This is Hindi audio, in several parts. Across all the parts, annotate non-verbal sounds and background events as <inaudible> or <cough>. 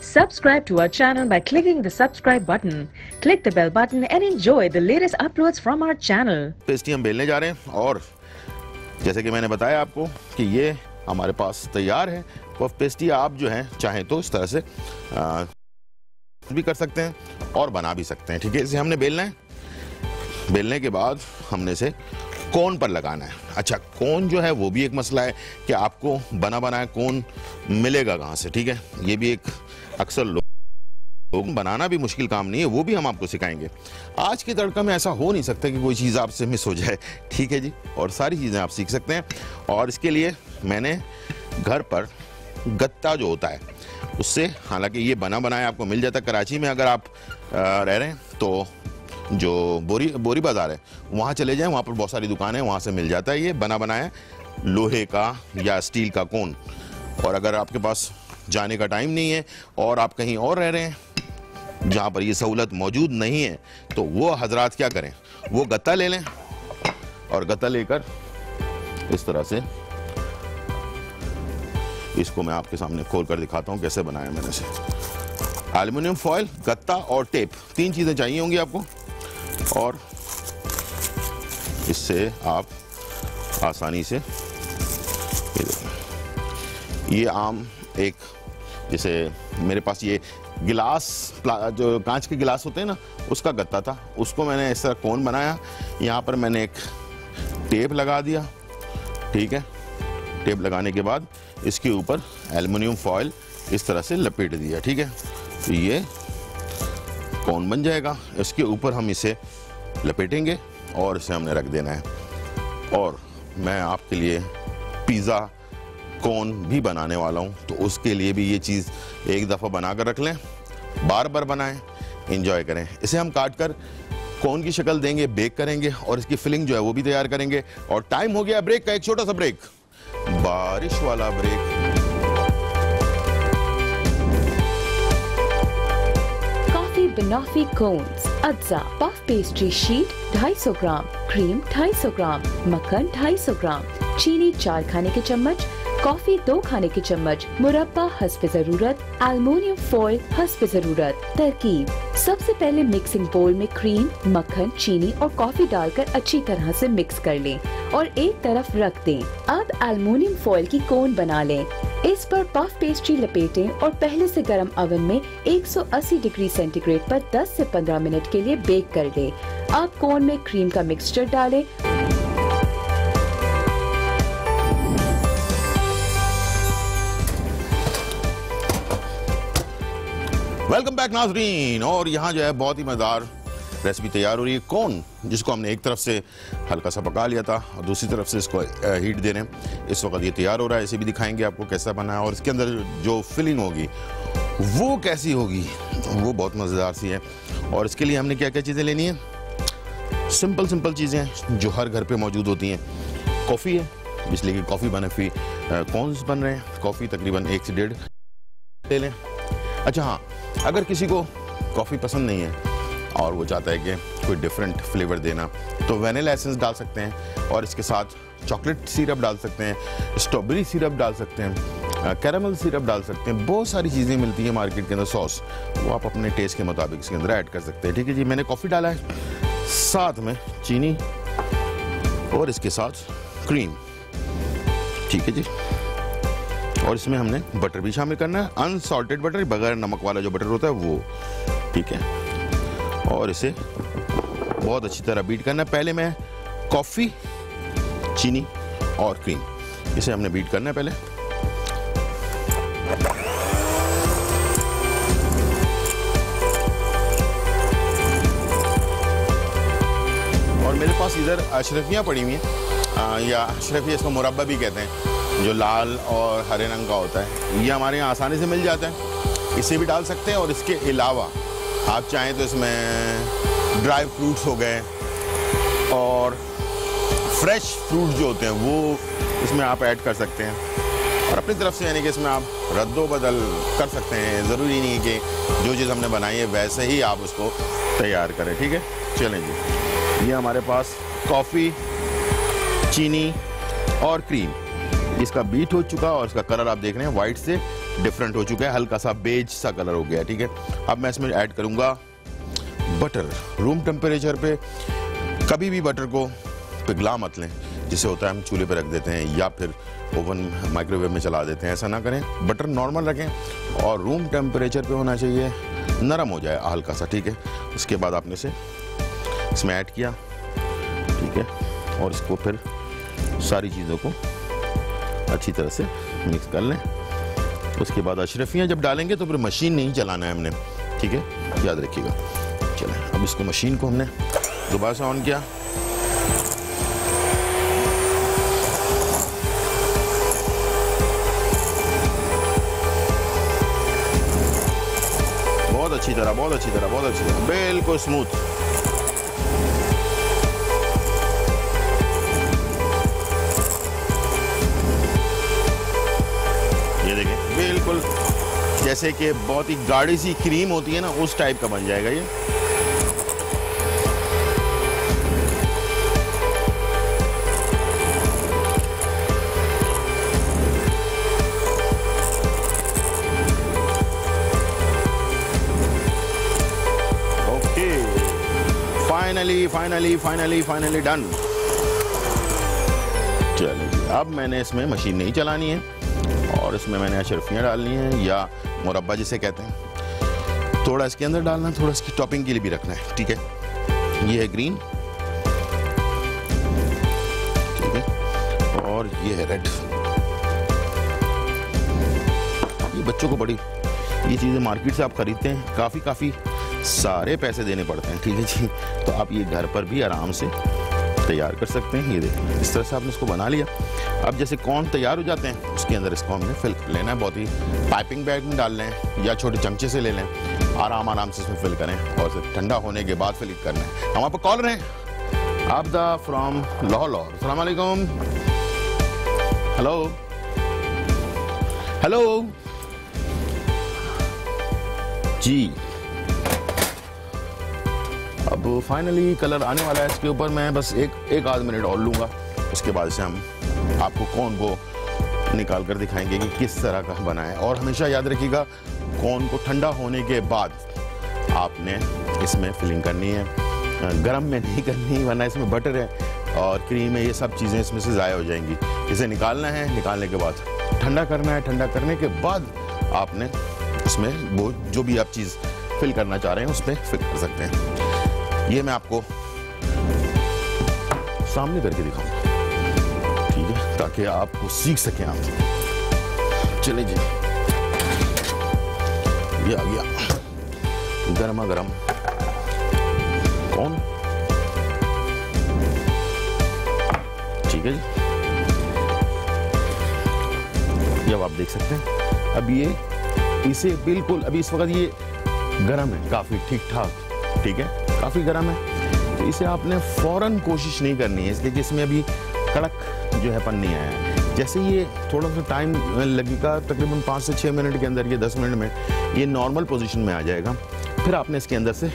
Subscribe to our channel by clicking the subscribe button. Click the bell button and enjoy the latest uploads from our channel. Pastry हम बेलने जा रहे हैं और जैसे कि मैंने बताया आपको कि ये हमारे पास तैयार है। पफ पेस्ट्री आप जो है चाहें तो इस तरह से आ, भी कर सकते हैं और बना भी सकते हैं। ठीक है इसे हमने बेलना है। बेलने के बाद हमने इसे कोन पर लगाना है। अच्छा कोन जो है वो भी एक मसला है कि आपको बना बनाया कोन मिलेगा कहाँ से ठीक है? ये भी एक अक्सर लोग लोग बनाना भी मुश्किल काम नहीं है, वो भी हम आपको सिखाएँगे। आज के तड़का में ऐसा हो नहीं सकता कि कोई चीज़ आपसे मिस हो जाए। ठीक है जी, और सारी चीज़ें आप सीख सकते हैं। और इसके लिए मैंने घर पर गत्ता जो होता है, उससे, हालाँकि ये बना बनाया आपको मिल जाता है, कराची में अगर आप रह रहे हैं तो जो बोरी बोरी बाज़ार है, वहाँ चले जाएँ, वहाँ पर बहुत सारी दुकान है, वहाँ से मिल जाता है ये बना बनाया लोहे का या स्टील का कोन। और अगर आपके पास जाने का टाइम नहीं है और आप कहीं और रह रहे हैं, जहाँ पर ये सहूलत मौजूद नहीं है तो वो हजरात क्या करें? वो गत्ता ले लें और गत्ता लेकर इस तरह से इसको मैं आपके सामने खोल कर दिखाता हूँ कैसे बनाया मैंने इसे। एल्यूमिनियम फॉयल गत्ता और टेप, तीन चीज़ें चाहिए होंगी आपको और इससे आप आसानी से ये आम एक जैसे मेरे पास ये गिलास जो कांच के गिलास होते हैं ना, उसका गत्ता था। उसको मैंने इस तरह कोन बनाया। यहाँ पर मैंने एक टेप लगा दिया। ठीक है? टेप लगाने के बाद इसके ऊपर एल्युमिनियम फॉयल इस तरह से लपेट दिया। ठीक है? तो ये कौन बन जाएगा। इसके ऊपर हम इसे लपेटेंगे और इसे हमने रख देना है। और मैं आपके लिए पिज़्ज़ा कौन भी बनाने वाला हूँ तो उसके लिए भी ये चीज़ एक दफ़ा बना कर रख लें बार बार बनाएँ इंजॉय करें। इसे हम काट कर कौन की शक्ल देंगे बेक करेंगे और इसकी फिलिंग जो है वो भी तैयार करेंगे। और टाइम हो गया ब्रेक का, एक छोटा सा ब्रेक बारिश वाला ब्रेक बनाफी अज्जा puff pastry sheet 250 gram cream 250 gram मक्खन 250 ग्राम चीनी चार खाने के चम्मच कॉफ़ी दो खाने के चम्मच, मुरब्बा हस्ब ज़रूरत एल्युमिनियम फॉइल हस्ब ज़रूरत। तरकीब, सबसे पहले मिक्सिंग बोल में क्रीम मक्खन, चीनी और कॉफ़ी डालकर अच्छी तरह से मिक्स कर लें और एक तरफ़ रख दें। अब एल्युमिनियम फॉइल की कोन बना लें। इस पर पफ पेस्ट्री लपेटें और पहले से गर्म ओवन में 180 डिग्री सेंटीग्रेड पर 10 से 15 मिनट के लिए बेक कर लें अब कोन में क्रीम का मिक्सचर डालें वेलकम बैक नाजरीन और यहाँ जो है बहुत ही मज़ेदार रेसिपी तैयार हो रही है कौन? जिसको हमने एक तरफ़ से हल्का सा पका लिया था और दूसरी तरफ़ से इसको हीट दे रहे हैं। इस वक्त ये तैयार हो रहा है, इसे भी दिखाएँगे आपको कैसा बना है और इसके अंदर जो फिलिंग होगी, वो कैसी होगी? वो बहुत मज़ेदार सी है। और इसके लिए हमने क्या क्या चीज़ें लेनी है? सिंपल सिंपल चीज़ें जो हर घर पर मौजूद होती हैं। कॉफ़ी है इसलिए कि कॉफ़ी बने हुई कौन बन रहे हैं। कॉफ़ी तकरीबन एक से डेढ़ ले लें। अच्छा हाँ अगर किसी को कॉफ़ी पसंद नहीं है और वो चाहता है कि कोई डिफरेंट फ्लेवर देना तो वनीला एसेंस डाल सकते हैं और इसके साथ चॉकलेट सिरप डाल सकते हैं स्ट्रॉबेरी सिरप डाल सकते हैं कैरामल सिरप डाल सकते हैं। बहुत सारी चीज़ें मिलती हैं मार्केट के अंदर सॉस वो आप अपने टेस्ट के मुताबिक इसके अंदर ऐड कर सकते हैं। ठीक है जी, मैंने कॉफ़ी डाला है। साथ में चीनी और इसके साथ क्रीम ठीक है जी। और इसमें हमने बटर भी शामिल करना है। अनसॉल्टेड बटर बगैर नमक वाला जो बटर होता है, वो। ठीक है? और इसे बहुत अच्छी तरह बीट करना है। पहले मैं कॉफ़ी चीनी और क्रीम इसे हमने बीट करना है पहले। और मेरे पास इधर अशरफियाँ पड़ी हुई हैं। या अशरफिया इसको मुरब्बा भी कहते हैं। जो लाल और हरे रंग का होता है, ये हमारे यहाँ आसानी से मिल जाता है। इसे भी डाल सकते हैं और इसके अलावा आप चाहें तो इसमें ड्राई फ्रूट्स हो गए और फ्रेश फ्रूट जो होते हैं, वो इसमें आप ऐड कर सकते हैं। और अपनी तरफ़ से यानी कि इसमें आप रद्दो बदल कर सकते हैं। ज़रूरी नहीं है कि जो चीज़ हमने बनाई है, वैसे ही आप उसको तैयार करें, ठीक है? चलें जी। ये हमारे पास कॉफ़ी, चीनी और क्रीम। इसका बीट हो चुका और इसका कलर आप देख रहे हैं व्हाइट से डिफरेंट हो चुका है। हल्का सा बेज सा कलर हो गया, ठीक है? अब मैं इसमें ऐड करूँगा बटर रूम टेम्परेचर पे कभी भी बटर को पिघला मत लें। जिसे होता है हम चूल्हे पे रख देते हैं या फिर ओवन माइक्रोवेव में चला देते हैं। ऐसा ना करें बटर नॉर्मल रखें और रूम टेम्परेचर पे होना चाहिए, नरम हो जाए हल्का सा ठीक है? उसके बाद आपने इसे इसमें ऐड किया, ठीक है? और इसको फिर सारी चीज़ों को अच्छी तरह से मिक्स कर लें। उसके बाद अशरफियाँ जब डालेंगे तो फिर मशीन नहीं चलाना है हमने। ठीक है? याद रखिएगा। चलें, अब इसको मशीन को हमने दोबारा से ऑन किया। बहुत अच्छी तरह, बहुत अच्छी तरह, बहुत अच्छी तरह। बिल्कुल स्मूथ जैसे कि बहुत ही गाढ़ी सी क्रीम होती है ना, उस टाइप का बन जाएगा ये। Okay finally finally finally finally done चलिए, अब मैंने इसमें मशीन नहीं चलानी है, और इसमें मैंने अशरफियाँ डालनी है, या मुरब्बा जिसे कहते हैं। थोड़ा इसके अंदर डालना है थोड़ा इसकी टॉपिंग के लिए भी रखना है, ठीक है? ये है ग्रीन। ठीक है? और ये है रेड। ये बच्चों को बड़ी, ये चीज़ें मार्केट से आप खरीदते हैं काफ़ी काफ़ी सारे पैसे देने पड़ते हैं, ठीक है जी? तो आप ये घर पर भी आराम से तैयार कर सकते हैं, ये देखिए। इस तरह से आपने इसको बना लिया। अब जैसे कॉर्न तैयार हो जाते हैं, उसके अंदर इसको हमने फिल लेना है, बहुत ही पाइपिंग बैग में डाल लें या छोटे चमचे से ले लें। आराम आराम से इसमें फिल करें और फिर ठंडा होने के बाद फिल करना है। हम आप कॉल रहे आपदा फ्रॉम लाहौर। लाहौर वालेकुम। हेलो। हेलो। जी। अब फाइनली कलर आने वाला है इसके ऊपर, मैं बस एक एक आध मिनट और लूँगा। उसके बाद से हम आपको कौन को निकाल कर दिखाएँगे कि किस तरह का बना है। और हमेशा याद रखिएगा, कौन को ठंडा होने के बाद आपने इसमें फिलिंग करनी है। गर्म में नहीं करनी, वरना इसमें बटर है और क्रीम है ये सब चीज़ें इसमें से ज़ाया हो जाएँगी। इसे निकालना है, निकालने के बाद ठंडा करना है, ठंडा करने के बाद आपने इसमें वो जो भी आप चीज़ फिल करना चाह रहे हैं, उसमें फिल कर सकते हैं। ये मैं आपको सामने करके दिखाऊँगा। है ताकि आपको सीख सकें आप चले जी। ये आ गया। गर्मा गर्म कौन? ठीक है जी। ये आप देख सकते हैं। अब ये, इसे बिल्कुल अभी इस वक्त ये गर्म है। काफ़ी ठीक ठाक ठीक है? काफ़ी गर्म है। तो इसे आपने फ़ौरन कोशिश नहीं करनी है, इसलिए कि इसमें अभी जो है पन नहीं आया जैसे ये थोड़ा सा टाइम लगेगा तकरीबन पाँच से छः मिनट के अंदर, ये दस मिनट में, ये नॉर्मल पोजीशन में आ जाएगा। फिर आपने इसके अंदर से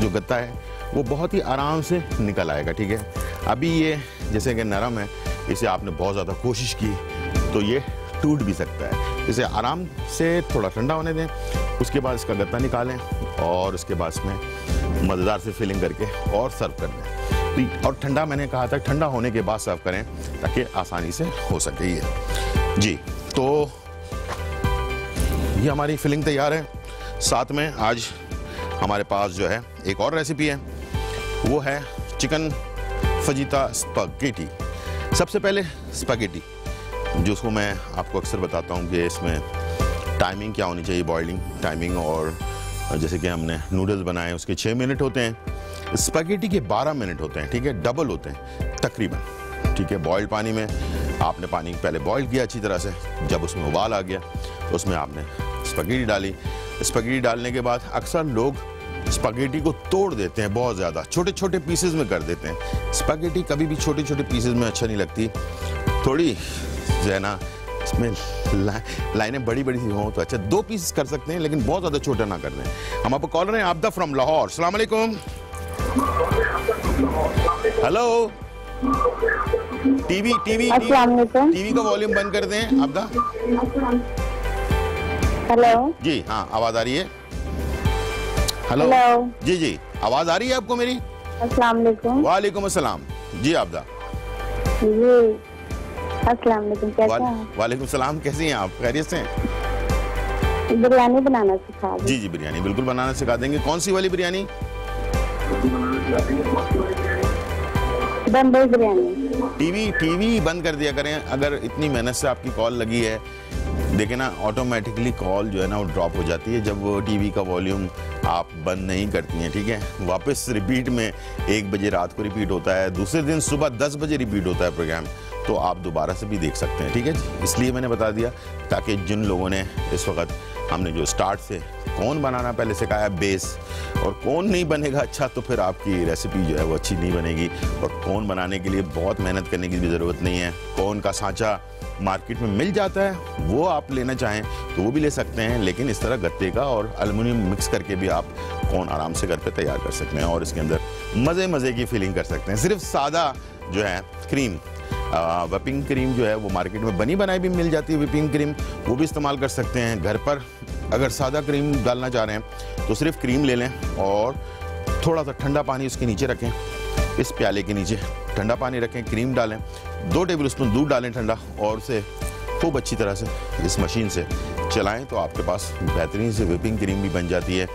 जो गत्ता है, वो बहुत ही आराम से निकल आएगा, ठीक है? अभी ये, जैसे कि नरम है, इसे आपने बहुत ज़्यादा कोशिश की तो ये टूट भी सकता है। इसे आराम से थोड़ा ठंडा होने दें, उसके बाद इसका गत्ता निकालें और उसके बाद इसमें मज़ेदार से फिलिंग करके और सर्व कर तो और ठंडा मैंने कहा था, ठंडा होने के बाद सर्व करें, ताकि आसानी से हो सके ये। जी तो ये हमारी फिलिंग तैयार है। साथ में आज हमारे पास जो है, एक और रेसिपी है। वो है चिकन फजीता स्पगेटी। सबसे पहले स्पगेटी जिसको मैं आपको अक्सर बताता हूँ कि इसमें टाइमिंग क्या होनी चाहिए बॉइलिंग टाइमिंग और जैसे कि हमने नूडल्स बनाए, उसके छः मिनट होते हैं। स्पगेटी के बारह मिनट होते हैं ठीक है? डबल होते हैं तकरीबन ठीक है? बॉइल्ड पानी में आपने पानी पहले बॉयल किया अच्छी तरह से जब उसमें उबाल आ गया उसमें आपने स्पगेटी डाली। स्पगेटी डालने के बाद अक्सर लोग स्पगेटी को तोड़ देते हैं बहुत ज़्यादा छोटे छोटे पीसेज में कर देते हैं। स्पगेटी कभी भी छोटे छोटे पीसेज में अच्छा नहीं लगती। थोड़ी जो है ना इसमें ला, लाइनें बड़ी बड़ी हों तो अच्छा दो पीसेस कर सकते हैं लेकिन बहुत ज़्यादा छोटा ना कर दें हम आपको कॉल रहे हैं आपदा फ्रॉम लाहौर सलाम अलैकुम। हेलो टीवी टीवी टीवी का वॉल्यूम बंद कर दें आपदा हेलो जी हाँ आवाज़ आ रही है। हेलो जी जी आवाज़ आ रही है आपको मेरी? अस्सलाम वालेकुम। वालेकुम अस्सलाम। जी आपदा जी अस्सलाम वालेकुम कैसे वाल, हैं वालेकुम सलाम कैसी हैं आप? खैरियत से हैं? बिरयानी बनाना सिखा जी जी बिरयानी बिल्कुल बनाना सिखा देंगे। कौन सी वाली बिरयानी? बिरयानी टीवी टीवी बंद कर दिया करें। अगर इतनी मेहनत से आपकी कॉल लगी है, देखे ना ऑटोमेटिकली कॉल जो है ना, वो ड्रॉप हो जाती है जब वो टीवी का वॉल्यूम आप बंद नहीं करती हैं, ठीक है? वापस रिपीट में एक बजे रात को रिपीट होता है, दूसरे दिन सुबह दस बजे रिपीट होता है प्रोग्राम तो आप दोबारा से भी देख सकते हैं, ठीक है इसलिए मैंने बता दिया, ताकि जिन लोगों ने इस वक्त हमने जो स्टार्ट से कौन बनाना पहले सिखाया बेस और कौन नहीं बनेगा अच्छा तो फिर आपकी रेसिपी जो है वो अच्छी नहीं बनेगी। और कौन बनाने के लिए बहुत मेहनत करने की भी ज़रूरत नहीं है। कौन का सांचा मार्केट में मिल जाता है, वो आप लेना चाहें तो वो भी ले सकते हैं। लेकिन इस तरह गत्ते का और अल्मीनियम मिक्स करके भी आप कौन आराम से घर पे तैयार कर सकते हैं और इसके अंदर मज़े मज़े की फीलिंग कर सकते हैं। सिर्फ़ सादा जो है क्रीम विपिंग क्रीम जो है, वो मार्केट में बनी बनाई भी मिल जाती है विपिंग क्रीम वो भी इस्तेमाल कर सकते हैं। घर पर अगर सादा क्रीम डालना चाह रहे हैं तो सिर्फ़ क्रीम ले लें और थोड़ा सा ठंडा पानी उसके नीचे रखें। इस प्याले के नीचे ठंडा पानी रखें क्रीम डालें। दो टेबल स्पून दूध डालें ठंडा और उसे खूब अच्छी तरह से इस मशीन से चलाएँ तो आपके पास बेहतरीन से विपिंग क्रीम भी बन जाती है,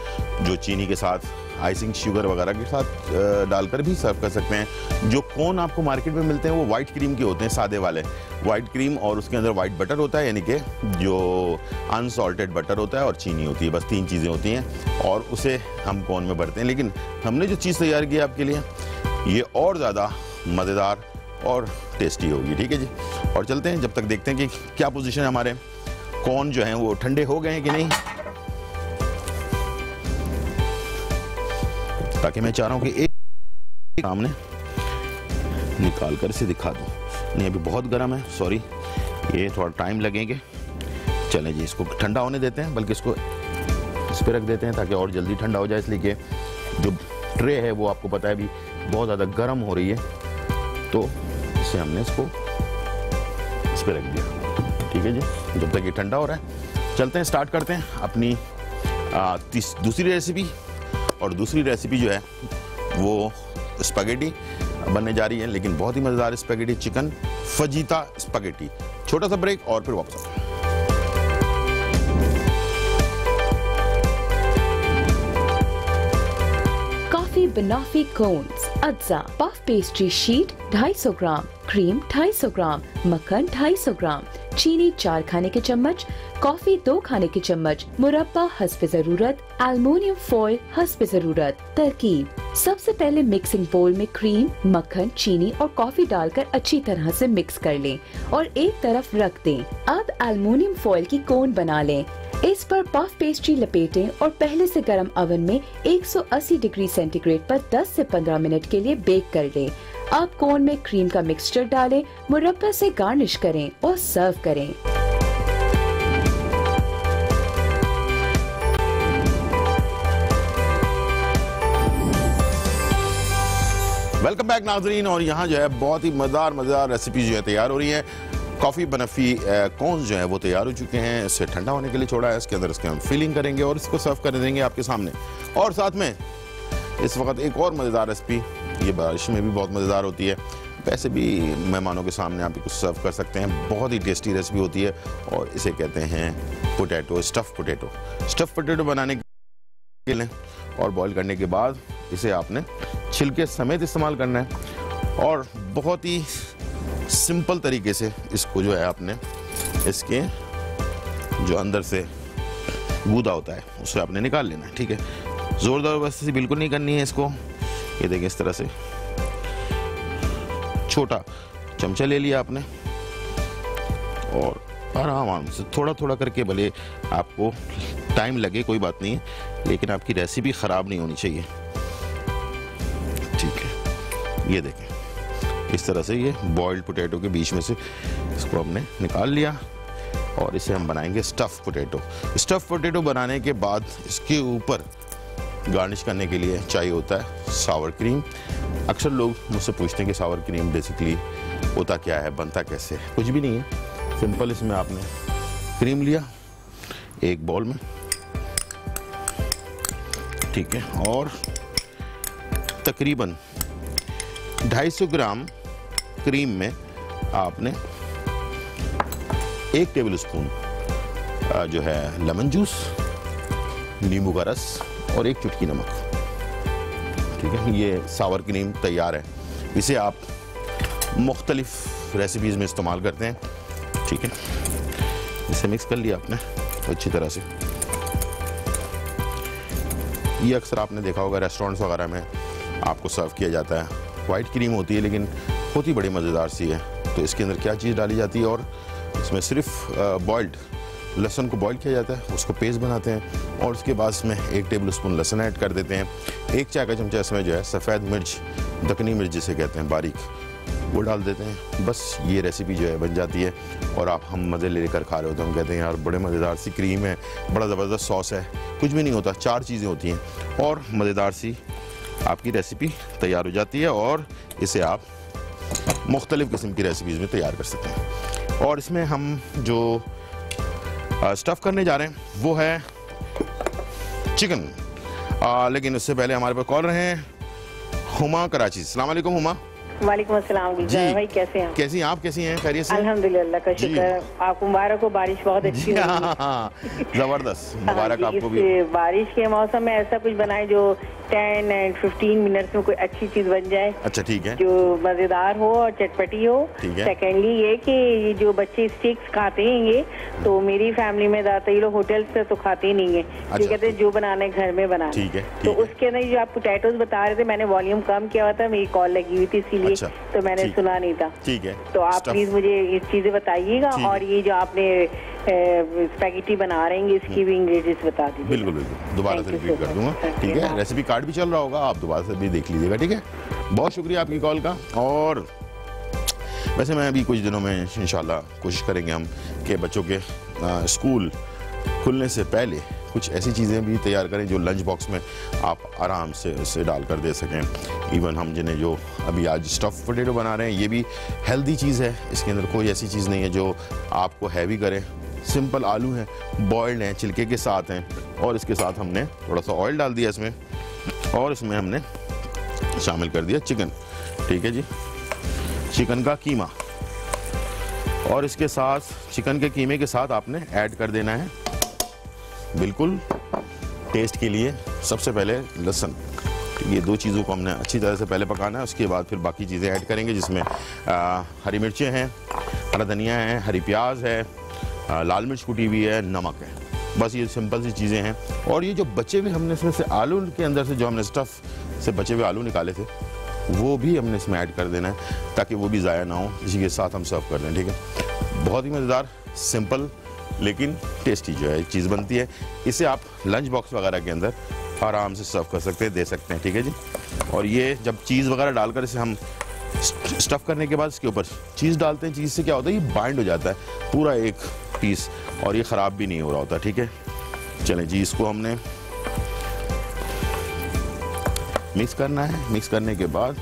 जो चीनी के साथ आइसिंग शुगर वगैरह के साथ डालकर भी सर्व कर सकते हैं। जो कोन आपको मार्केट में मिलते हैं, वो वाइट क्रीम के होते हैं, सादे वाले। वाइट क्रीम और उसके अंदर वाइट बटर होता है, यानी कि जो अनसॉल्टेड बटर होता है और चीनी होती है, बस तीन चीज़ें होती हैं, और उसे हम कोन में भरते हैं। लेकिन हमने जो चीज़ तैयार की आपके लिए, ये और ज़्यादा मज़ेदार और टेस्टी होगी, ठीक है जी? और चलते हैं, जब तक देखते हैं कि क्या पोजीशन है हमारे। कौन जो हैं, वो ठंडे हो गए हैं कि नहीं? ताकि मैं चाह रहा हूँ कि एक सामने निकाल कर इसे दिखा दूँ। नहीं अभी बहुत गर्म है सॉरी ये थोड़ा टाइम लगेंगे। चलें जी इसको ठंडा होने देते हैं बल्कि इसको इस पर रख देते हैं ताकि और जल्दी ठंडा हो जाए। इसलिए कि जो ट्रे है वो आपको पता है अभी बहुत ज़्यादा गर्म हो रही है। तो इसे हमने इसको इस पर रख दिया। ठीक है जी जब तक ये ठंडा हो रहा है। चलते हैं स्टार्ट करते हैं अपनी आ, दूसरी रेसिपी और दूसरी रेसिपी जो है, वो स्पैगेटी बनने जा रही है, लेकिन बहुत ही मज़ेदार स्पैगेटी चिकन फजीता स्पैगेटी छोटा सा ब्रेक और फिर वापस आते हैं। बनाफी कोन्स अज्जा puff pastry sheet 250 gram cream 250 gram, मक्खन 250 ग्राम, चीनी, चार खाने के चम्मच कॉफ़ी दो खाने के चम्मच, मुरब्बा हस्ब ज़रूरत एल्युमिनियम फॉइल हस्ब ज़रूरत। तरकीब। सबसे पहले मिक्सिंग बोल में क्रीम मक्खन, चीनी और कॉफ़ी डालकर अच्छी तरह से मिक्स कर लें और एक तरफ़ रख दें। अब एल्युमिनियम फॉइल की कोन बना लें। इस पर पफ पेस्ट्री लपेटें और पहले से गर्म ओवन में 180 डिग्री सेंटीग्रेड पर 10 से 15 मिनट के लिए बेक कर लें अब कोन में क्रीम का मिक्सचर डालें, मुरब्बा से गार्निश करें और सर्व करें। बैक नाजरीन, और यहाँ जो है बहुत ही मज़ेदार मज़ेदार रेसिपी जो है तैयार हो रही है। कॉफ़ी बनफी कौन जो है वो तैयार हो चुके हैं। इसे ठंडा होने के लिए छोड़ा है, इसके अंदर इसके हम फिलिंग करेंगे और इसको सर्व कर देंगे आपके सामने। और साथ में, इस वक्त एक और मज़ेदार रेसिपी ये बारिश में भी बहुत मज़ेदार होती है। वैसे भी मेहमानों के सामने आप इसको सर्व कर सकते हैं। बहुत ही टेस्टी रेसिपी होती है और इसे कहते हैं potato stuff potato stuff potato बनाने के लिए और बॉईल करने के बाद इसे आपने छिलके समेत इस्तेमाल करना है और बहुत ही सिंपल तरीके से इसको जो है आपने इसके जो अंदर से गूदा होता है, उसे आपने निकाल लेना है, ठीक है? ज़ोरदार वैसे बिल्कुल नहीं करनी है इसको। ये देखिए इस तरह से। छोटा चमचा ले लिया आपने और आराम आराम से थोड़ा थोड़ा करके भले आपको टाइम लगे, कोई बात नहीं है, लेकिन आपकी रेसिपी ख़राब नहीं होनी चाहिए। ये देखें। इस तरह से ये बॉयल्ड पोटैटो के बीच में से इसको हमने निकाल लिया और इसे हम बनाएँगे स्टफ़ पोटैटो स्टफ़ पोटैटो बनाने के बाद इसके ऊपर गार्निश करने के लिए चाहिए होता है सावर क्रीम अक्सर लोग मुझसे पूछते हैं कि सावर क्रीम बेसिकली होता क्या है, बनता कैसे है? कुछ भी नहीं है। सिंपल इसमें आपने क्रीम लिया एक बॉल में। ठीक है, और तकरीबन 250 ग्राम क्रीम में आपने एक टेबल स्पून जो है लेमन जूस, नींबू का रस और एक चुटकी नमक। ठीक है? ये सावर क्रीम तैयार है। इसे आप मुख्तलिफ़ रेसिपीज़ में इस्तेमाल करते हैं। ठीक है? इसे मिक्स कर लिया आपने अच्छी तरह से। ये अक्सर आपने देखा होगा रेस्टोरेंट्स वगैरह में आपको सर्व किया जाता है। वाइट क्रीम होती है, लेकिन होती बड़ी मज़ेदार सी है। तो इसके अंदर क्या चीज़ डाली जाती है? और इसमें सिर्फ़ बॉयल्ड लहसुन को बॉईल किया जाता है, उसको पेस्ट बनाते हैं और उसके बाद इसमें एक टेबल स्पून लहसुन ऐड कर देते हैं। एक चाय का चमचा इसमें जो है, सफ़ेद मिर्च दकनी मिर्च जिसे कहते हैं, बारीक, वो डाल देते हैं। बस ये रेसिपी जो है, बन जाती है। और आप हम मज़े लेकर खा रहे हैं हम कहते हैं, यार, बड़े मज़ेदार सी क्रीम है, बड़ा ज़बरदस्त सॉस है। कुछ भी नहीं होता, चार चीज़ें होती हैं और मज़ेदार सी आपकी रेसिपी तैयार हो जाती है और इसे आप मुख्तलिफ़ किस्म की रेसिपीज़ में तैयार कर सकते हैं। और इसमें हम जो स्टफ़ करने जा रहे हैं वो है चिकन आ, लेकिन उससे पहले हमारे पास कॉल रहे हैं हुमा कराची सलामकुम हुमा। वालेकुम अस्सलाम गुलजार भाई कैसे हैं? कैसी हैं आप? कैसी हैं? खैरियत से? अल्हम्दुलिल्लाह का शुक्र आपको मुबारक हो बारिश बहुत अच्छी हुई हाँ, हाँ, ज़बरदस्त। मुबारक हाँ आपको भी। बारिश के मौसम में ऐसा कुछ बनाए जो 10 एंड 15 मिनट्स में कोई अच्छी चीज़ बन जाए। अच्छा ठीक है। जो मज़ेदार हो और चटपटी हो। सेकेंडली ये कि जो बच्चे स्टिक्स खाते हैं ये तो मेरी फैमिली में ज़्यादातर ये लोग होटल पे तो खाते ही नहीं है। अच्छा। ये कहते हैं जो बनाना है घर में बनाना है, तो उसके अंदर जो आप पोटैटोज बता रहे थे मैंने वॉल्यूम कम किया हुआ था मेरी कॉल लगी हुई थी इसीलिए अच्छा, तो मैंने सुना नहीं था। ठीक है तो आप प्लीज़ मुझे ये चीज़ें बताइएगा और ये जो आपने स्पैगेटी बना रहे हैं इसकी भी इंग्रेडिएंट्स बता दीजिए बिल्कुल बिल्कुल। दोबारा से रिपीट कर दूँगा। ठीक है रेसिपी कार्ड भी चल रहा होगा आप दोबारा से भी देख लीजिएगा ठीक है? बहुत शुक्रिया आपकी कॉल का और वैसे मैं अभी कुछ दिनों में इंशाल्लाह कोशिश करेंगे हम कि बच्चों के स्कूल खुलने से पहले कुछ ऐसी चीज़ें भी तैयार करें जो लंच बॉक्स में आप आराम से उसे डाल कर दे सकें। इवन हम जिन्हें जो अभी आज स्टफ़ पोटेटो बना रहे हैं, ये भी हेल्दी चीज़ है। इसके अंदर कोई ऐसी चीज़ नहीं है जो आपको हैवी करें। सिंपल आलू हैं बॉयल्ड हैं, छिलके के साथ हैं, और इसके साथ हमने थोड़ा सा ऑयल डाल दिया इसमें, और इसमें हमने शामिल कर दिया चिकन ठीक है जी? चिकन का कीमा। और इसके साथ चिकन के कीमे के साथ आपने ऐड कर देना है। बिल्कुल टेस्ट के लिए सबसे पहले लहसुन। ये दो चीज़ों को हमने अच्छी तरह से पहले पकाना है उसके बाद फिर बाकी चीज़ें ऐड करेंगे जिसमें आ, हरी मिर्चें हैं हरा धनिया है हरी प्याज है आ, लाल मिर्च कुटी हुई है नमक है। बस ये सिंपल सी चीज़ें हैं। और ये जो बचे हुए हमने इसमें से आलू के अंदर से जो हमने स्टफ़ से बचे हुए आलू निकाले थे वो भी हमने इसमें ऐड कर देना है ताकि वो भी ज़ाया ना हो इसी के साथ हम सर्व कर दें ठीक है? बहुत ही मज़ेदार सिंपल लेकिन टेस्टी जो है, चीज़ बनती है। इसे आप लंच बॉक्स वगैरह के अंदर आराम से सर्व कर सकते हैं, दे सकते हैं, ठीक है जी? और ये जब चीज़ वगैरह डालकर इसे हम स्टफ़ करने के बाद इसके ऊपर चीज़ डालते हैं चीज़ से क्या होता है, ये बाइंड हो जाता है, पूरा एक पीस और ये ख़राब भी नहीं हो रहा होता, ठीक है? चलें जी, इसको हमने मिक्स करना है। मिक्स करने के बाद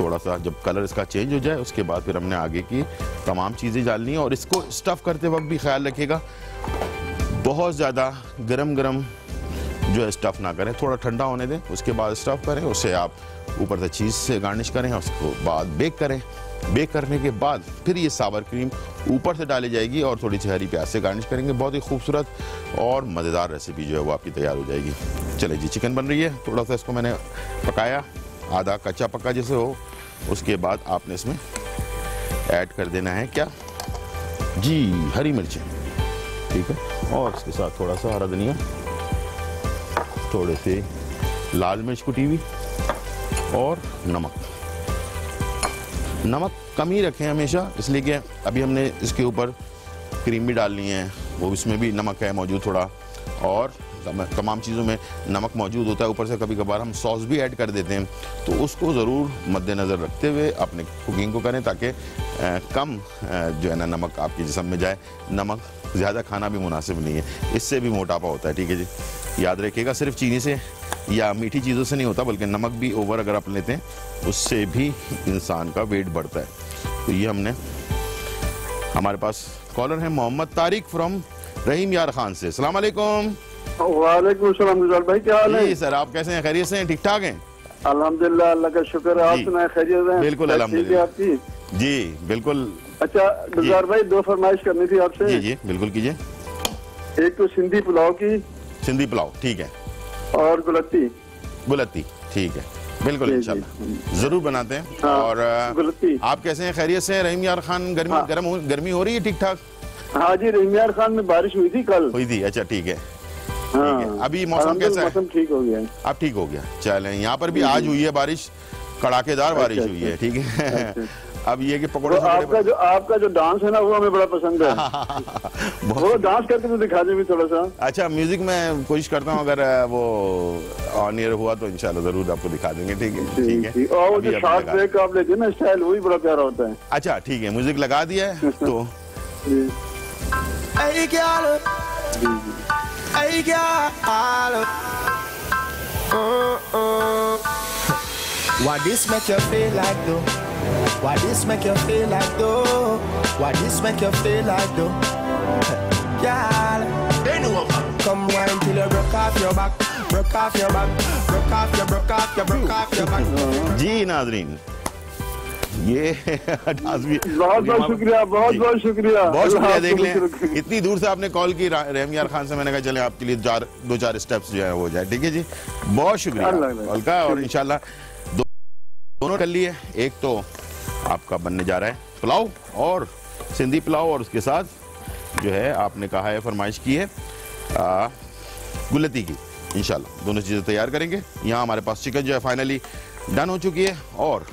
थोड़ा सा जब कलर इसका चेंज हो जाए, उसके बाद फिर हमने आगे की तमाम चीज़ें डालनी है और इसको स्टफ़ करते वक्त भी ख्याल रखेगा बहुत ज़्यादा गरम गरम जो है स्टफ़ ना करें, थोड़ा ठंडा होने दें, उसके बाद स्टफ़ करें उससे आप ऊपर से चीज़ से गार्निश करें उसको बाद बेक करें। बेक करने के बाद फिर ये सावर क्रीम ऊपर से डाली जाएगी और थोड़ी सी हरी प्याज से गार्निश करेंगे। बहुत ही खूबसूरत और मज़ेदार रेसिपी जो है वो आपकी तैयार हो जाएगी। चले जी चिकन बन रही है, थोड़ा सा इसको मैंने पकाया। आधा कच्चा पक्का जैसे हो, उसके बाद आपने इसमें ऐड कर देना है क्या? जी, हरी मिर्चें। ठीक है? और इसके साथ थोड़ा सा हरा धनिया। थोड़े से लाल मिर्च कुटी हुई। और नमक। नमक कम ही रखें हमेशा, इसलिए कि अभी हमने इसके ऊपर क्रीम भी डालनी है, वो इसमें भी नमक है मौजूद थोड़ा। और तमाम चीज़ों में नमक मौजूद होता है, ऊपर से कभी कभार हम सॉस भी ऐड कर देते हैं। तो उसको ज़रूर मद्देनज़र रखते हुए अपने कुकिंग को करें ताकि कम जो है ना, नमक आपके जिसम में जाए। नमक, ज़्यादा खाना भी मुनासिब नहीं है। इससे भी मोटापा होता है, ठीक है जी? याद रखिएगा, सिर्फ़ चीनी से या मीठी चीज़ों से नहीं होता, बल्कि नमक भी ओवर अगर आप लेते हैं, उससे भी इंसान का वेट बढ़ता है। तो ये हमने, हमारे पास कॉलर है मोहम्मद तारिक फ्रॉम रहीम यार खान से। सलाम अलैकुम। वालेकुम भाई क्या हाल है? सर आप कैसे हैं? खैरियत से हैं? ठीक ठाक हैं? अल्हम्दुलिल्लाह अल्लाह का शुक्र है आप। सुनाए खैरियत है? बिल्कुल, अल्हम्दुलिल्लाह। आपकी? जी बिल्कुल। अच्छा गुजार भाई दो फरमाइश करनी थी आपसे। जी जी बिल्कुल कीजिए। एक तो सिंधी पुलाव की सिंधी पुलाव ठीक है। और गुलत्ती। गुलत्ती ठीक है। बिल्कुल। इंशाल्लाह। ज़रूर बनाते हैं। हाँ, और आप कैसे हैं? खैरियत से हैं? रहीम यार खान गर्मी हाँ। गर्म हो- गर्मी हो रही है ठीक ठाक? हाँ जी रहीमियार खान में बारिश हुई थी कल। हुई थी अच्छा ठीक है। हाँ। अभी मौसम कैसा है? मौसम ठीक हो गया है। अब ठीक हो गया। चलें यहाँ पर भी आज हुई है बारिश कड़ाकेदार बारिश अच्छा, हुई है ठीक है। <laughs> अब ये कि तो पकौड़े आपका शकौड़े जो आपका जो डांस है ना वो हमें बड़ा पसंद है। <laughs> वो डांस करके तो दिखा दे भी थोड़ा सा। अच्छा म्यूज़िक में कोशिश करता हूँ अगर वो ऑन ईयर हुआ तो इंशाल्लाह ज़रूर आपको दिखा देंगे ठीक है? ठीक है? और वो जो शॉर्ट ब्रेक आप लेते हैं ना स्टाइल वही बड़ा प्यारा होता है। अच्छा ठीक है म्यूज़िक लगा दिया है तो <laughs> take your oh, oh. Why this make you feel like though? Why this make you feel like though? Why this make you feel like though? <laughs> Y'all, they know what Come wine till you broke off your back, broke off your back, broke off your, broke off your, broke off your back. <laughs> G Nazreen. ये <laughs> बहुत बहुत शुक्रिया बहुत बहुत शुक्रिया। बहुत शुक्रिया देख लें। इतनी दूर से आपने कॉल की रहम यार खान से मैंने कहा चले आपके लिए चार दो चार स्टेप्स जो है हो जाए। ठीक है जी? बहुत शुक्रिया। कॉल का और इंशाल्लाह दो, दोनों कर लिए। एक तो आपका बनने जा रहा है पुलाव और सिंधी पुलाव और उसके साथ जो है आपने कहा है फरमाइश की है गुलती की। इंशाल्लाह दोनों चीज़ें तैयार करेंगे। यहाँ हमारे पास चिकन जो है फाइनली डन हो चुकी है और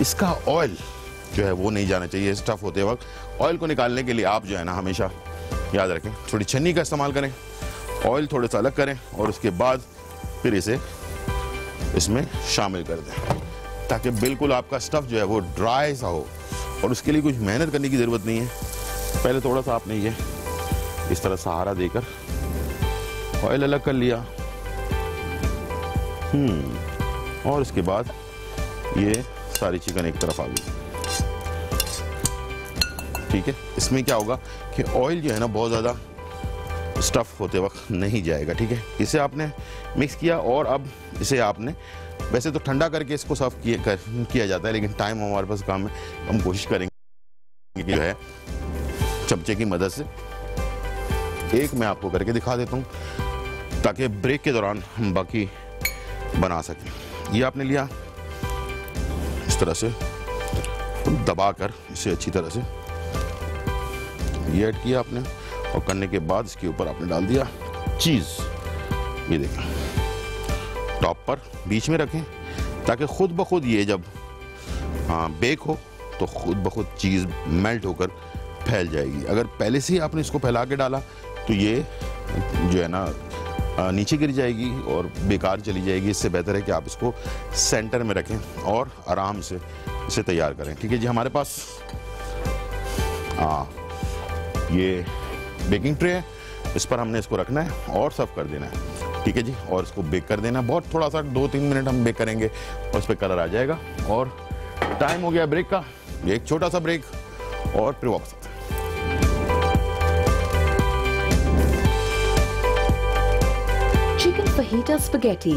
इसका ऑयल जो है वो नहीं जाना चाहिए स्टफ़ होते वक्त। ऑयल को निकालने के लिए आप जो है ना, हमेशा याद रखें, थोड़ी छन्नी का इस्तेमाल करें ऑयल थोड़ा सा अलग करें और उसके बाद फिर इसे इसमें शामिल कर दें, ताकि बिल्कुल आपका स्टफ़ जो है वो ड्राई सा हो। और उसके लिए कुछ मेहनत करने की ज़रूरत नहीं है। पहले थोड़ा सा आपने ये, इस तरह सहारा देकर ऑयल अलग कर लिया। हम्म और उसके बाद ये सारी चिकन एक तरफ़ आ गई। ठीक है? इसमें क्या होगा कि ऑयल जो है ना बहुत ज़्यादा स्टफ़ होते वक्त नहीं जाएगा ठीक है? इसे आपने मिक्स किया और अब इसे आपने वैसे तो ठंडा करके इसको सर्व कर, किया जाता है लेकिन टाइम हमारे पास काम है। हम कोशिश करेंगे कि जो है चमचे की मदद से एक मैं आपको करके दिखा देता हूँ ताकि ब्रेक के दौरान हम बाकी बना सकें। ये आपने लिया इस तरह से। दबा कर इसे अच्छी तरह से। ये ऐड किया आपने और करने के बाद इसके ऊपर आपने डाल दिया चीज़। ये देखें टॉप पर बीच में रखें ताकि खुद ब खुद ये जब हाँ बेक हो तो खुद ब खुद चीज़ मेल्ट होकर फैल जाएगी। अगर पहले से ही आपने इसको फैला के डाला तो ये जो है ना आ, नीचे गिर जाएगी और बेकार चली जाएगी। इससे बेहतर है कि आप इसको सेंटर में रखें और आराम से इसे तैयार करें। ठीक है जी, हमारे पास हाँ ये बेकिंग ट्रे है। इस पर हमने इसको रखना है और सर्व कर देना है। ठीक है जी, और इसको बेक कर देना बहुत थोड़ा सा दो तीन मिनट हम बेक करेंगे और उस पर कलर आ जाएगा। और टाइम हो गया ब्रेक का, एक छोटा सा ब्रेक और फिर वापस फहीटा स्पगेटी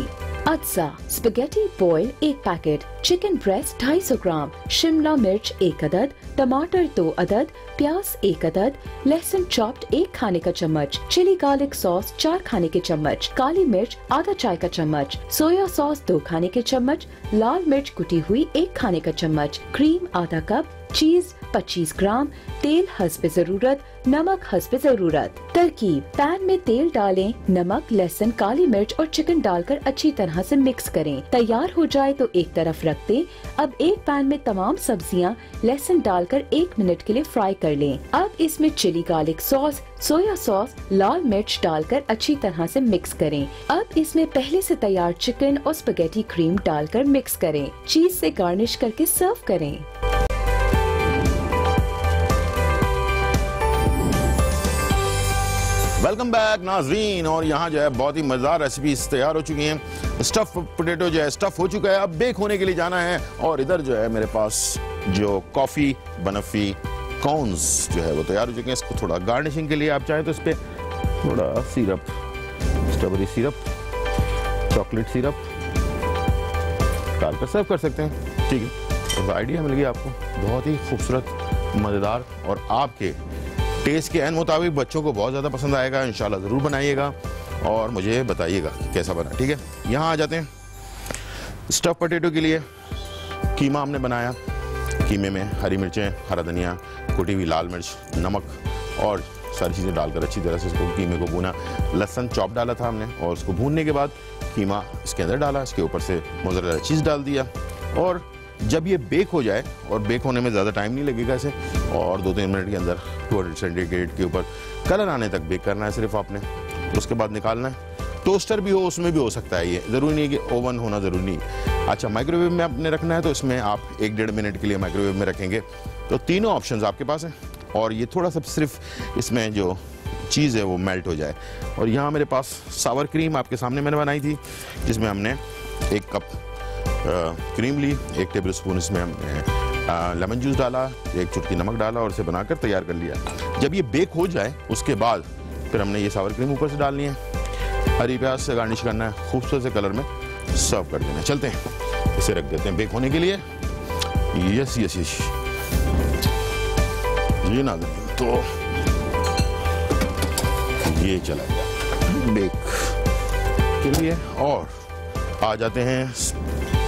अज्जा स्पगेटी बॉयल एक पैकेट चिकन ब्रेस्ट 250 ग्राम शिमला मिर्च एक अदद टमाटर दो अदद प्याज एक अदद लहसुन चॉप्ड एक खाने का चम्मच चिली गार्लिक सॉस चार खाने के चम्मच काली मिर्च आधा चाय का चम्मच सोया सॉस दो खाने के चम्मच लाल मिर्च कुटी हुई एक खाने का चम्मच क्रीम आधा कप चीज़ 25 ग्राम तेल हस्ब ज़रूरत, नमक हस्ब ज़रूरत। तरकीब, पैन में तेल डालें, नमक, लहसुन, काली मिर्च और चिकन डालकर अच्छी तरह से मिक्स करें। तैयार हो जाए तो एक तरफ़ रख दें। अब एक पैन में तमाम सब्ज़ियाँ लहसुन डालकर एक मिनट के लिए फ्राई कर लें। अब इसमें chilli garlic sauce, soya sauce, लाल मिर्च डालकर अच्छी तरह से मिक्स करें। अब इसमें पहले से तैयार चिकन और स्पगेटी क्रीम डालकर मिक्स करें। चीज़ से गार्निश करके सर्व करें। वेलकम बैक, नाजरीन। और यहाँ जो है, बहुत ही मज़ेदार रेसिपीज़ तैयार हो चुकी हैं। स्टफ़ पोटैटो जो है स्टफ़ हो चुका है। अब बेक होने के लिए जाना है। और इधर जो है, मेरे पास जो कॉफ़ी बनफी कॉर्न्स जो है, वो तैयार हो चुके हैं। इसको थोड़ा गार्निशिंग के लिए आप चाहें तो इस पर थोड़ा syrup strawberry syrup chocolate syrup डाल कर सर्व कर सकते हैं। ठीक है? तो आइडिया मिल गया आपको। बहुत ही खूबसूरत, मज़ेदार और आपके टेस्ट के एन मुताबिक बच्चों को बहुत ज़्यादा पसंद आएगा, इंशाल्लाह ज़रूर बनाइएगा और मुझे बताइएगा कैसा बना, ठीक है? यहाँ आ जाते हैं। स्टफ़ पटेटो के लिए कीमा हमने बनाया। कीमे में हरी मिर्चें, हरा धनिया, कुटी हुई लाल मिर्च, नमक और सारी चीज़ें डालकर अच्छी तरह से इसको कीमे को भूना। लहसन चॉप डाला था हमने और उसको भूनने के बाद कीमा इसके अंदर डाला, इसके ऊपर से मोजरेला चीज़ डाल दिया और जब ये बेक हो जाए, और बेक होने में ज़्यादा टाइम नहीं लगेगा इसे, और दो तीन मिनट के अंदर टू हंड्रेड सेंटीग्रेड के ऊपर कलर आने तक बेक करना है सिर्फ़ आपने, उसके बाद निकालना है। टोस्टर भी हो, उसमें भी हो सकता है ये। ज़रूरी नहीं है कि ओवन होना ज़रूरी नहीं अच्छा माइक्रोवेव में आपने रखना है तो इसमें आप एक डेढ़ मिनट के लिए माइक्रोवेव में रखेंगे। तो तीनों ऑप्शंस आपके पास हैं, और ये थोड़ा सा सिर्फ़ इसमें जो चीज़ है, वो मेल्ट हो जाए। और यहाँ मेरे पास सावर क्रीम आपके सामने मैंने बनाई थी, जिसमें हमने एक कप क्रीम ली, एक टेबल स्पून इसमें हमने लेमन जूस डाला, एक चुटकी नमक डाला और इसे बनाकर तैयार कर लिया। जब ये बेक हो जाए, उसके बाद फिर हमने ये सावर क्रीम ऊपर से डालनी है। हरी प्याज से गार्निश करना है, खूबसूरत से कलर में सर्व कर देना चलते हैं, इसे रख देते हैं बेक होने के लिए। यस यस यस ये ना तो ये चला गया। बेक के लिए और आ जाते हैं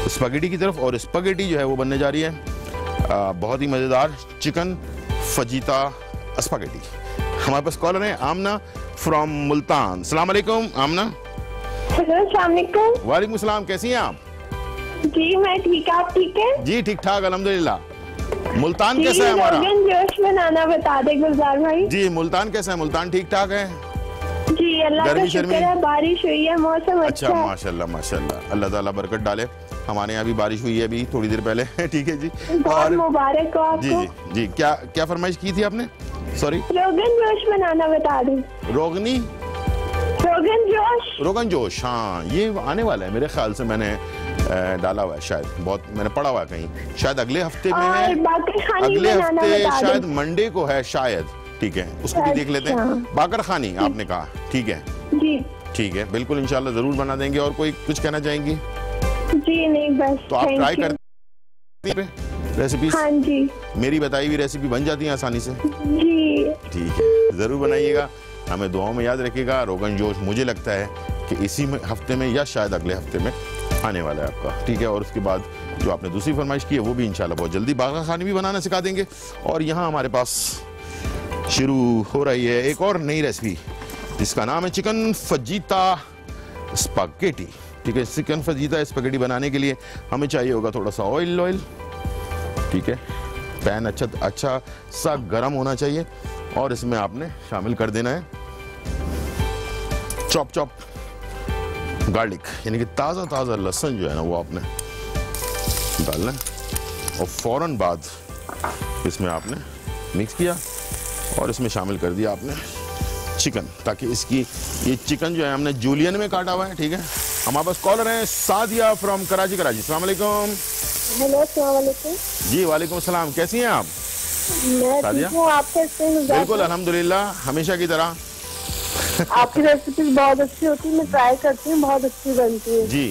स्पगेटी की तरफ़ और स्पगेटी जो है वो बनने जा रही है। आ, बहुत ही मज़ेदार चिकन फजीता स्पगेटी। हमारे पास कॉलर है आमना फ्रॉम मुल्तान। सलाम अलैकुम आमना। वालेकुम सलाम कैसी हैं आप? जी मैं ठीक आप ठीक है? जी ठीक ठाक अल्हम्दुलिल्लाह। मुल्तान कैसा है हमारा? जोश बनाना बता दे गुलजार भाई। जी मुल्तान कैसा है? मुल्तान ठीक ठाक है? जी अल्लाह का शुक्र? है बारिश हुई है मौसम अच्छा अच्छा माशाल्लाह माशाल्लाह। अल्लाह ताला बरकत डाले। हमारे यहाँ भी बारिश हुई है अभी थोड़ी देर पहले। <laughs> ठीक है जी। और मुबारक हो जी आपको। जी जी क्या क्या फरमाइश की थी आपने? सॉरी रोगन जोश बनाना बता दे। रोगनी? रोगन जोश? रोगन जोश हाँ ये आने वाला है मेरे ख्याल से मैंने डाला हुआ है शायद। बहुत मैंने पढ़ा हुआ है कहीं। शायद अगले हफ़्ते में है। अगले हफ़्ते शायद मंडे को है शायद। ठीक है उसको भी देख लेते हैं। अच्छा। बाकर खानी आपने कहा। ठीक है। ठीक है बिल्कुल इंशाल्लाह ज़रूर बना देंगे। और कोई कुछ कहना चाहेंगी? जी नहीं बस तो आप ट्राई you. कर रेसिपी हाँ जी। मेरी बताई हुई रेसिपी बन जाती है आसानी से। जी। ठीक है ज़रूर बनाइएगा। हमें दुआओं में याद रखिएगा। रोगन जोश मुझे लगता है कि इसी में हफ़्ते में या शायद अगले हफ़्ते में आने वाला है आपका। ठीक है और उसके बाद जो आपने दूसरी फरमाइश की है वो भी इंशाल्लाह बहुत जल्दी बागा खानी भी बनाना सिखा देंगे। और यहाँ हमारे पास शुरू हो रही है एक और नई रेसिपी जिसका नाम है चिकन फजीता स्पागेटी। ठीक है चिकन फजीता स्पागेटी बनाने के लिए? हमें चाहिए होगा थोड़ा सा ऑयल ऑयल ठीक है? पैन अच्छा अच्छा सा गर्म होना चाहिए और इसमें आपने शामिल कर देना है। Chop chop. गार्लिक, यानी कि ताज़ा ताज़ा लहसुन जो है ना वो आपने डालना है। और फ़ौरन बाद इसमें आपने मिक्स किया और इसमें शामिल कर दिया आपने चिकन ताकि इसकी ये चिकन जो है हमने जूलियन में काटा हुआ है ठीक है? हमारे पास कॉलर हैं सादिया फ्रॉम कराची कराची। सलाम हेलो वालेकुम। जी वालेकुम सलाम। कैसी हैं आप? सादिया? बिल्कुल अल्हम्दुलिल्लाह हमेशा की तरह। आपकी रेसिपी बहुत अच्छी होती है मैं ट्राई करती हूँ बहुत अच्छी बनती है। जी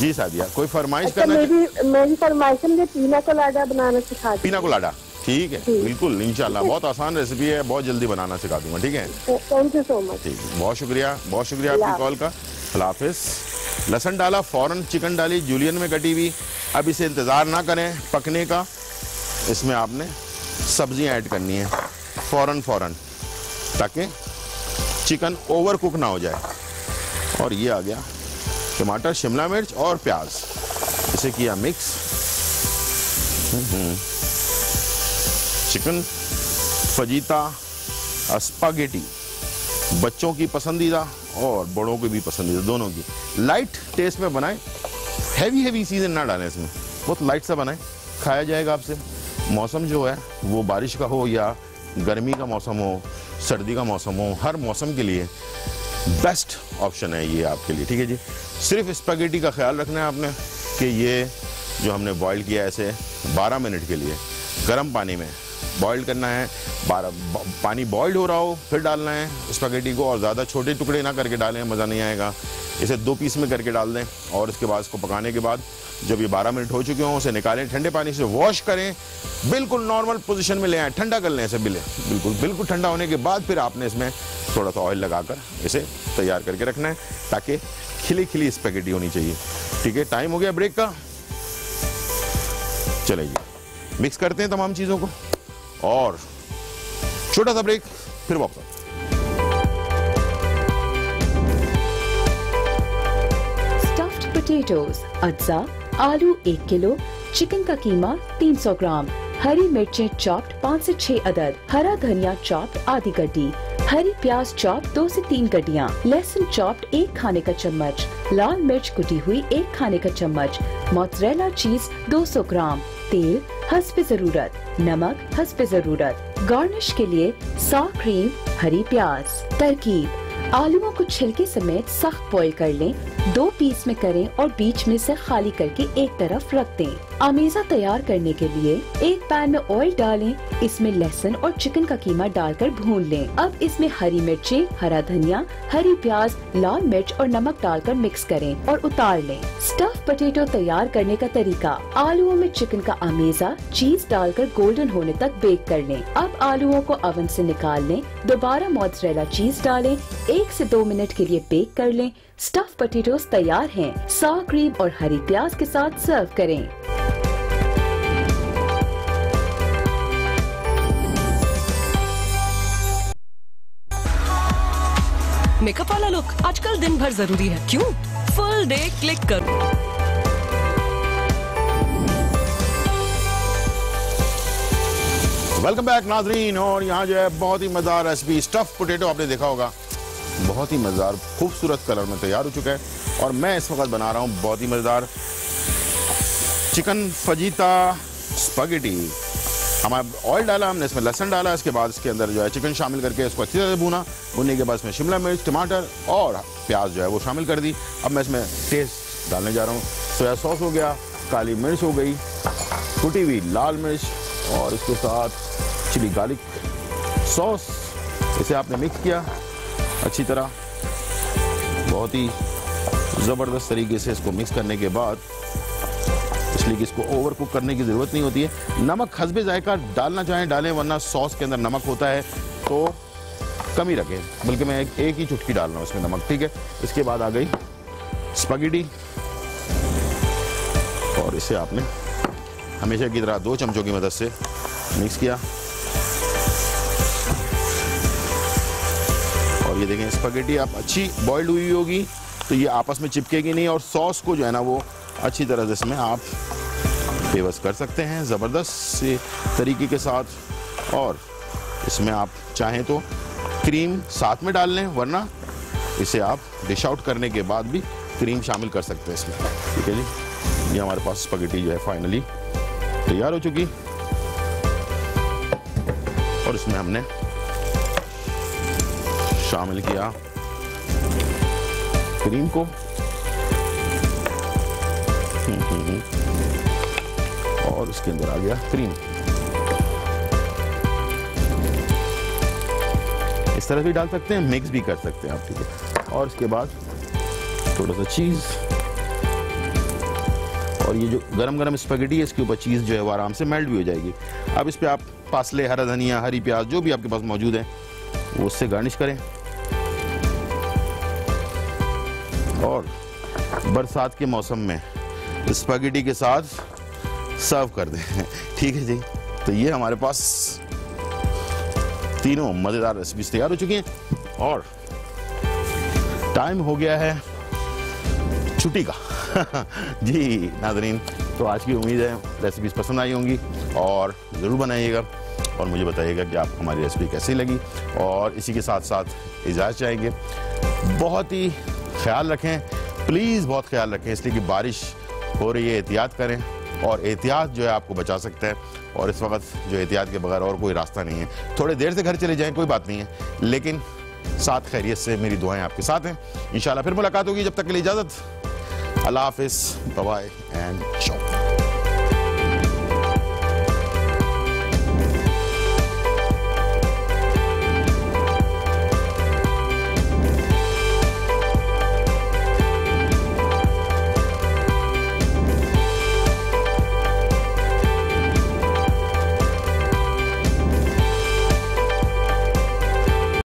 जी सादिया कोई फरमाइश अच्छा करना मेरी मेरी फरमाइश है मुझे पीना कोलाडा बनाना सिखा पीना कोलाडा। ठीक है बिल्कुल इंशाल्लाह बहुत आसान रेसिपी है बहुत जल्दी बनाना सिखा दूँगा ठीक है? थैंक यू सो मच ठीक है बहुत शुक्रिया बहुत शुक्रिया आपकी कॉल का। हाफिज। लहसन डाला फ़ौरन चिकन डाली जूलियन में कटी हुई। अब इसे इंतज़ार ना करें पकने का। इसमें आपने सब्ज़ियाँ ऐड करनी है फ़ौरन फ़ौरन ताकि चिकन ओवर कुक ना हो जाए। और ये आ गया टमाटर शिमला मिर्च और प्याज। इसे किया मिक्स। चिकन, फजीता स्पागेटी बच्चों की पसंदीदा और बड़ों की भी पसंदीदा, दोनों की। लाइट टेस्ट में बनाएँ। हैवी हैवी चीज़ें ना डालें इसमें। बहुत लाइट सा बनाएँ। खाया जाएगा आपसे। मौसम जो है, वो बारिश का हो या गर्मी का मौसम हो, सर्दी का मौसम हो, हर मौसम के लिए बेस्ट ऑप्शन है ये आपके लिए, ठीक है जी? सिर्फ़ स्पैगेटी का ख्याल रखना है आपने कि ये जो हमने बॉईल किया है ऐसे 12 मिनट के लिए, गर्म पानी में बॉइल्ड करना है बारह पानी बॉइल्ड हो रहा हो, फिर डालना है। स्पैगेटी को और ज़्यादा छोटे टुकड़े ना करके डालें, मज़ा नहीं आएगा। इसे दो पीस में करके डाल दें और इसके बाद इसको पकाने के बाद जब ये 12 मिनट हो चुके हों, उसे निकालें, ठंडे पानी से वॉश करें। बिल्कुल नॉर्मल पोजीशन में ले आएँ, ठंडा कर लें इसे बिले बिल्कुल बिल्कुल ठंडा होने के बाद फिर आपने इसमें थोड़ा सा ऑयल लगाकर इसे तैयार करके रखना है, ताकि खिली खिली स्पैगेटी होनी चाहिए। ठीक है, टाइम हो गया ब्रेक का। चलिए मिक्स करते हैं तमाम चीज़ों को। और छोटा सा ब्रेक, फिर वापस। स्टफ्ड पोटैटोज अज्जा, आलू एक किलो चिकन का कीमा 300 ग्राम, हरी मिर्चें चॉप्ड पाँच से छह अदद, हरा धनिया चॉप्ड आधी गड्डी, हरी प्याज चॉप्ड दो से तीन गड्डियाँ, लहसुन चॉप्ड एक खाने का चम्मच, लाल मिर्च कुटी हुई एक खाने का चम्मच मोzzरेला चीज़ 200 ग्राम। तेल हस्ब ज़रूरत, नमक हस्ब ज़रूरत। गार्निश के लिए सौ क्रीम हरी प्याज। तरकीब, आलूओं को छिलके समेत सख्त बॉइल कर लें। दो पीस में करें और बीच में से खाली करके एक तरफ़ रख दें। अमीजा तैयार करने के लिए एक पैन में ऑयल डालें, इसमें लहसुन और चिकन का कीमा डालकर भून लें। अब इसमें हरी मिर्ची, हरा धनिया, हरी प्याज, लाल मिर्च और नमक डालकर मिक्स करें और उतार लें। स्टफ़ पटेटो तैयार करने का तरीका, आलूओं में चिकन का अमीजा चीज़ डालकर गोल्डन होने तक बेक कर लें। अब आलूओं को अवन से निकाल लें, दोबारा मोजरेला चीज़ डालें, एक से दो मिनट के लिए बेक कर लें स्टफ़ पोटैटोज तैयार हैं। सॉ क्रीम और हरी प्याज के साथ सर्व करें। मेकअप वाला लुक आजकल दिन भर ज़रूरी है। क्यों? फुल डे क्लिक करो। वेलकम बैक नाजरीन और यहाँ जो है बहुत ही मज़ेदार रेसिपी स्टफ़ पोटैटो आपने देखा होगा। बहुत ही मज़ेदार, खूबसूरत कलर में तैयार हो चुका है और मैं इस वक्त बना रहा हूँ बहुत ही मज़ेदार चिकन फजीता स्पगेटी। हमारा ऑयल डाला, हमने इसमें लहसन डाला, इसके बाद इसके अंदर जो है चिकन शामिल करके इसको अच्छी तरह से भूना। भूनने के बाद इसमें शिमला मिर्च, टमाटर और प्याज जो है वो शामिल कर दी। अब मैं इसमें टेस्ट डालने जा रहा हूँ। सोया सॉस हो गया, काली मिर्च हो गई, कुटी हुई लाल मिर्च और इसके साथ चिली गार्लिक सॉस। इसे आपने मिक्स किया। अच्छी तरह। बहुत ही ज़बरदस्त तरीके से इसको मिक्स करने के बाद इसलिए कि इसको ओवर कुक करने की ज़रूरत नहीं होती है। नमक हसबे जायका डालना चाहें डालें वरना सॉस के अंदर नमक होता है तो कम ही रखें। बल्कि मैं एक, एक ही चुटकी डाल रहा हूँ इसमें नमक ठीक है? इसके बाद आ गई स्पगेटी और इसे आपने हमेशा की तरह दो चमचों की मदद से मिक्स किया। ये देखें, स्पगेटी आप अच्छी बॉइल्ड हुई होगी तो ये आपस में चिपकेगी नहीं और सॉस को जो है ना वो अच्छी तरह से इसमें आप बेबस कर सकते हैं ज़बरदस्त से तरीके के साथ। और इसमें आप चाहें तो क्रीम साथ में डाल लें, वरना इसे आप डिश आउट करने के बाद भी क्रीम शामिल कर सकते हैं इसमें। ठीक है जी? ये हमारे पास स्पगेटी जो है फाइनली तैयार हो चुकी। और इसमें हमने शामिल किया। क्रीम को। और इसके अंदर आ गया क्रीम। इस तरह भी डाल सकते हैं मिक्स भी कर सकते हैं आप, ठीक है। और इसके बाद थोड़ा सा चीज़ और ये जो गरम गरम स्पगेटी है, इसके ऊपर चीज़ जो है, वो आराम से मेल्ट भी हो जाएगी। अब इस पे आप पासले, हरा धनिया, हरी प्याज, जो भी आपके पास मौजूद है, वो उससे गार्निश करें। और बरसात के मौसम में स्पगेटी के साथ सर्व कर दें। <laughs> ठीक है जी। तो ये हमारे पास तीनों मज़ेदार रेसिपीज़ तैयार हो चुकी हैं और टाइम हो गया है छुट्टी का। <laughs> जी, नाजरीन तो आज की उम्मीद है रेसिपीज़ पसंद आई होंगी और ज़रूर बनाइएगा और मुझे बताइएगा कि आपको हमारी रेसिपी कैसी लगी और इसी के साथ साथ इजाज़त चाहेंगे। बहुत ही ख्याल रखें। प्लीज़ बहुत ख्याल रखें, इसलिए कि बारिश हो रही है, एहतियात करें और एहतियात जो है आपको बचा सकता है और इस वक्त जो एहतियात के बगैर और कोई रास्ता नहीं है। थोड़े देर से घर चले जाएँ, कोई बात नहीं है, लेकिन साथ खैरियत से मेरी दुआएँ आपके साथ हैं। इंशाल्लाह फिर मुलाकात होगी, जब तक के लिए इजाज़त। अल्लाह हाफिज़, बाय एंड शो।